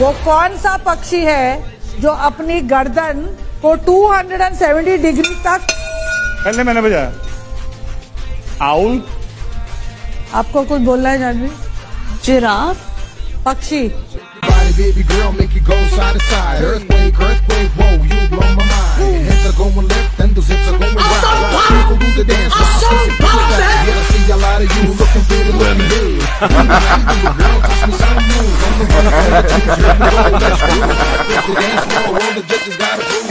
वो कौन सा पक्षी है जो अपनी गर्दन को 270 डिग्री तक पहले मैंने बजाया। आउल। आपको कुछ बोलना है जानवी? जिराफ। पक्षी। That you can go, let's go. If the dance floor,